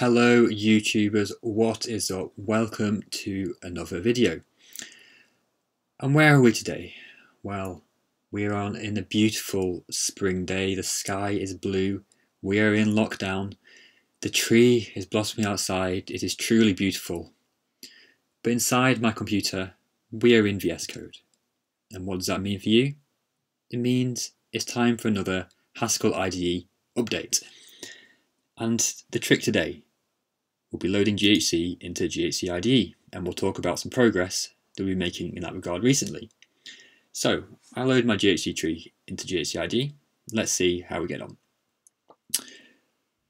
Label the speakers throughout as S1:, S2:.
S1: Hello YouTubers, what is up? Welcome to another video. And where are we today? Well, we are on in a beautiful spring day, the sky is blue, we are in lockdown, the tree is blossoming outside, it is truly beautiful. But inside my computer, we are in VS Code. And what does that mean for you? It means it's time for another Haskell IDE update. And the trick today will be loading GHC into GHC IDE, and we'll talk about some progress that we've been making in that regard recently. So I load my GHC tree into GHC IDE. Let's see how we get on.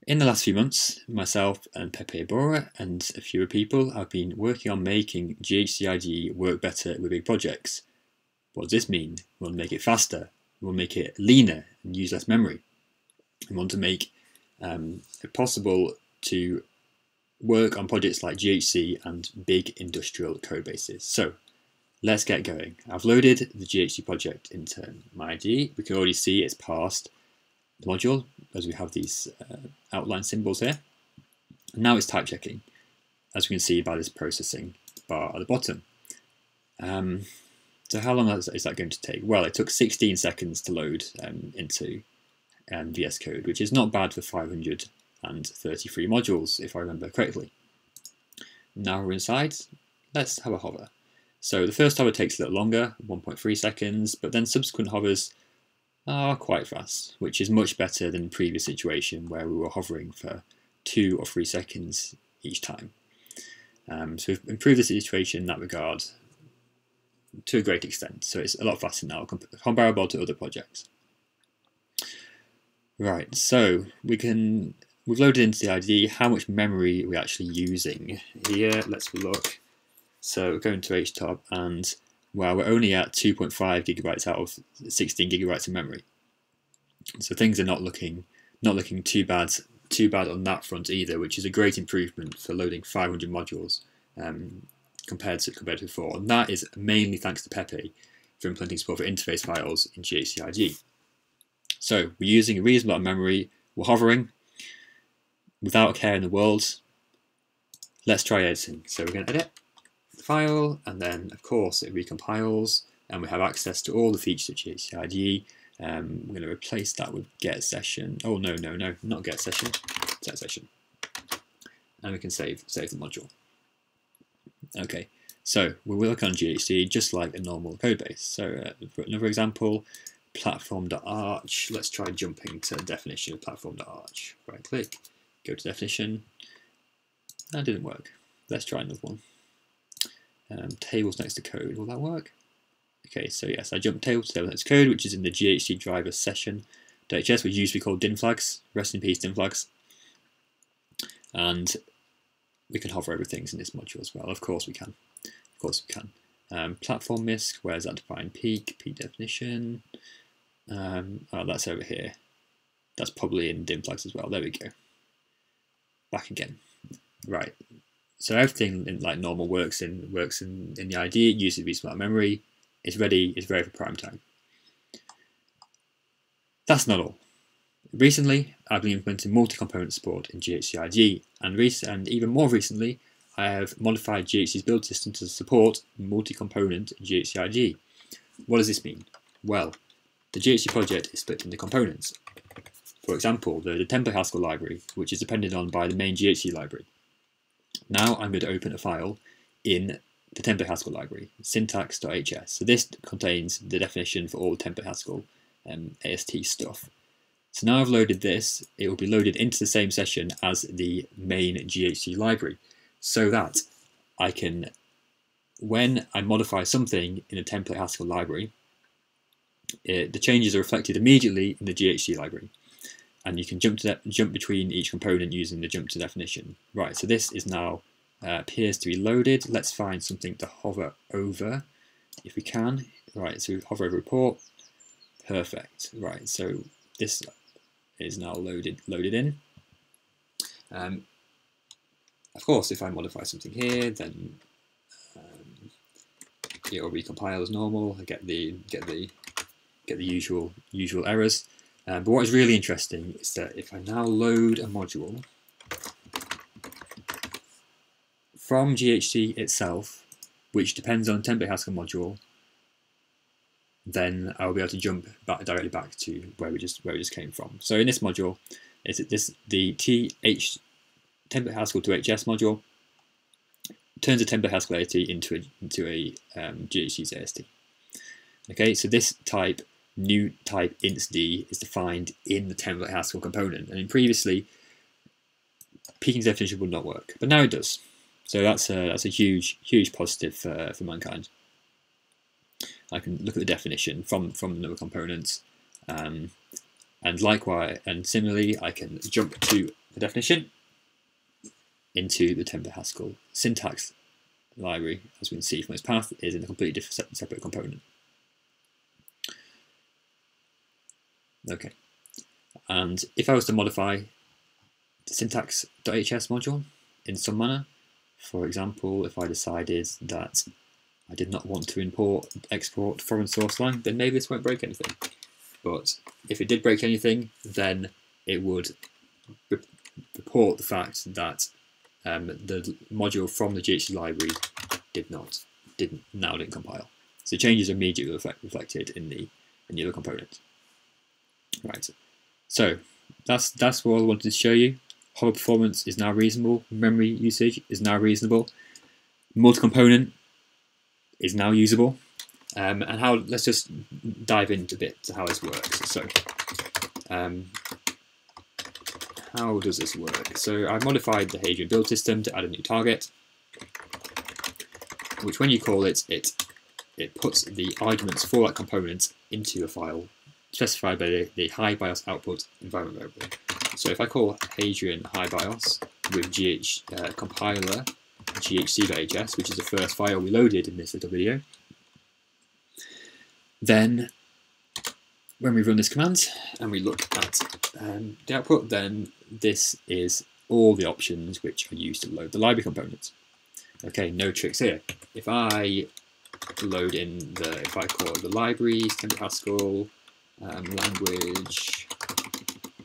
S1: In the last few months, myself and Pepe Iborra and a few other people have been working on making GHC IDE work better with big projects. What does this mean? We'll make it faster, we'll make it leaner and use less memory. We want to make um, possible to work on projects like GHC and big industrial code bases. So let's get going. I've loaded the GHC project into my IDE. We can already see it's passed the module as we have these uh, outline symbols here. And now it's type checking, as we can see by this processing bar at the bottom. Um, so how long is that going to take? Well, it took 16 seconds to load um, into um, VS Code, which is not bad for 533 modules, if I remember correctly. Now we're inside, let's have a hover. So the first hover takes a little longer, 1.3 seconds, but then subsequent hovers are quite fast, which is much better than the previous situation where we were hovering for two or three seconds each time. Um, so we've improved the situation in that regard to a great extent, so it's a lot faster now comparable to other projects. Right, so we can we've loaded into the IDE how much memory we're actually using. Here, let's look. So going to HTOP and well, we're only at 2.5 gigabytes out of 16 gigabytes of memory. So things are not looking not looking too bad too bad on that front either, which is a great improvement for loading 500 modules um, compared to compared to before. And that is mainly thanks to Pepe for implementing support for interface files in GHCIDE. So we're using a reasonable amount of memory, we're hovering without a care in the world. Let's try editing. So we're going to edit the file and then of course it recompiles and we have access to all the features of GHCIDE. Um, we're going to replace that with get session. Oh no, no, no, not get session, set session. And we can save save the module. Okay, so we work on GHC just like a normal code base. So uh, for another example, platform.arch. Let's try jumping to definition of platform.arch. Right click, go to definition. That didn't work. Let's try another one. Um, tables next to code, will that work? Okay, so yes, I jumped table to next to code, which is in the GHC driver session. .hs, which used to be called DynFlags. Rest in peace, DynFlags. And we can hover over things in this module as well. Of course we can. Of course we can. Um, platform MISC, where's that defined peak? Peek definition. Um, oh, that's over here. That's probably in DynFlags as well. There we go. Back again. Right. So everything in like normal works in works in, in the IDE, it uses vSmart memory, it's ready, it's ready for prime time. That's not all. Recently, I've been implementing multi-component support in GHCIDE, and, and even more recently, I have modified GHC's build system to support multi-component GHCIDE. What does this mean? Well, the GHC project is split into components. For example, the, the template Haskell library, which is depended on by the main GHC library. Now I'm going to open a file in the template Haskell library, syntax.hs. So this contains the definition for all template Haskell um, AST stuff. So now I've loaded this, it will be loaded into the same session as the main GHC library so that I can, when I modify something in the template Haskell library, it, the changes are reflected immediately in the GHC library. And you can jump to jump between each component using the jump to definition. Right, so this is now uh, appears to be loaded. Let's find something to hover over if we can. Right, so hover over report. Perfect. Right, so this is now loaded loaded in. Um, of course, if I modify something here, then um, it will recompile as normal. I get the get the get the usual usual errors. Um, but what is really interesting is that if I now load a module, from GHC itself, which depends on template Haskell module, then I'll be able to jump back directly back to where we just where we just came from. So in this module, is this the TH template Haskell to HS module turns a template Haskell AST into a into a um, GHC's AST. Okay, so this type new type instd is defined in the template Haskell component, and previously Pekin's definition would not work, but now it does. So that's a that's a huge huge positive for, for mankind. I can look at the definition from from the number components, um, and likewise and similarly I can jump to the definition into the template Haskell syntax library, as we can see from this path, is in a completely different separate component. Okay, and if I was to modify the syntax.hs module in some manner, for example, if I decided that I did not want to import, export foreign source line, then maybe this won't break anything. But if it did break anything, then it would report the fact that um, the module from the GHC library did not, didn't, now didn't compile. So changes are immediately reflected in the, in the other component. Right, so that's, that's what I wanted to show you. Hardware performance is now reasonable, memory usage is now reasonable, multi-component is now usable. Um, and how, let's just dive into a bit to how this works. So, um, how does this work? So I've modified the Hadrian build system to add a new target, which when you call it, it it puts the arguments for that component into a file specified by the, the hie-bios output environment variable. So if I call Hadrian hie-bios with GH uh, compiler ghc.hs, which is the first file we loaded in this little video, then when we run this command and we look at um, the output, then this is all the options which are used to load the library components. Okay, no tricks here. If I load in the, if I call the libraries, template Haskell, um, language,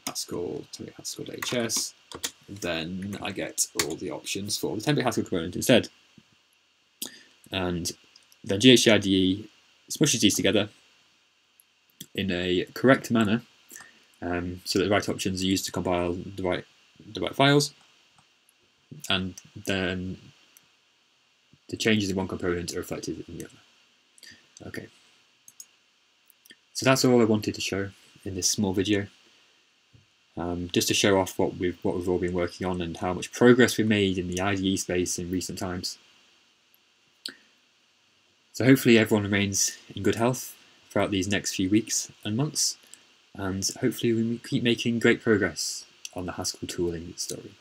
S1: Haskell, template Haskell HS, then I get all the options for the template Haskell component instead. And then GHC IDE smushes these together in a correct manner um, so that the right options are used to compile the right the right files and then the changes in one component are reflected in the other. Okay. So that's all I wanted to show in this small video. Um, just to show off what we've what we've all been working on and how much progress we've made in the IDE space in recent times. So hopefully everyone remains in good health throughout these next few weeks and months, and hopefully we keep making great progress on the Haskell tooling story.